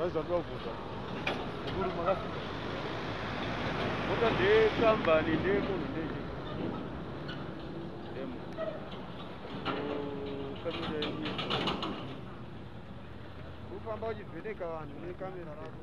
vaizvandovakuta uuru makasika mota ndekambani ndemunhu ndeche em kamera yeuri kufamba uchivheneka vanhu nekamera rako